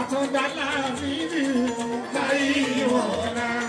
àtúndà láàfin ní ìwọ̀n láyé ìwọ̀n náà.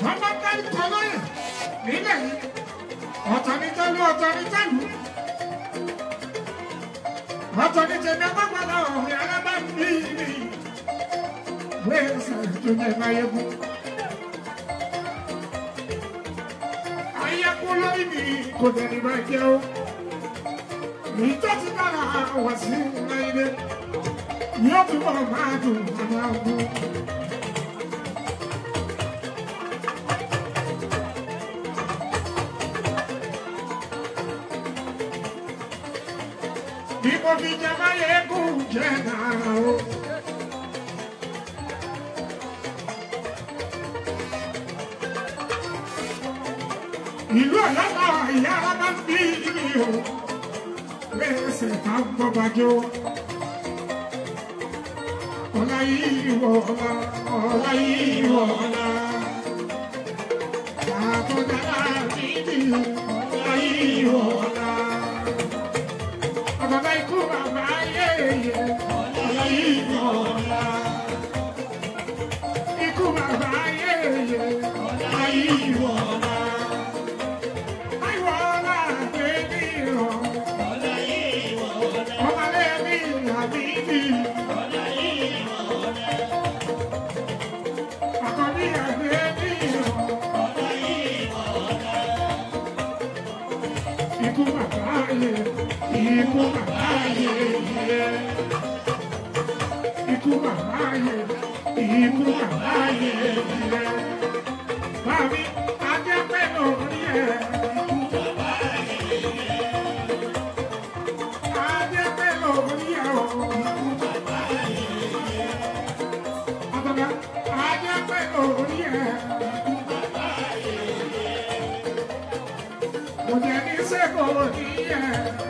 sọmọtàlì tọlọyẹ nílẹ̀ yìí ọ̀tọ̀nìtẹ̀lú ọ̀tọ̀nìtẹ̀lú ọ̀tọ̀nìtẹ̀lú agbápadà ọ̀hìn alábàbí mi wẹ́ẹ̀ sẹ́yìn tó ní ẹ̀ma yẹ́kú. ayẹ́kú lórí mi kò dẹ̀ni máa jẹ́ o ìtọ́jú dára wà sí ilé yóò túbọ̀ máa dùn àwọn ọ̀gbọ́n. kò fi jẹ Máyégún jẹ náà o. ìlú ọ̀lọ́lá ìyá arábá bí ìlú o lẹ́sẹ̀ ká ń ọ̀la yìí ọ̀la ọ̀la yìí ọ̀la àtọ̀dá àbídì ọ̀la yìí ọ̀la ọ̀rọ̀ ikú màmá yéèyé ọ̀rọ̀ yìí mọ̀ ọ́lá. Ikú màmá yéèyé ọ̀rọ̀ yìí mọ̀ ọ́lá. Àìwọ̀ ọ̀la àgbébí rọ̀ ikú bàbá yẹn jìnnà. Màmí Adépẹ́ lórí ẹ̀. Ikú bàbá yẹn jìnnà. Adépẹ́ lórí ẹ̀ o. Ikú bàbá yẹn jìnnà.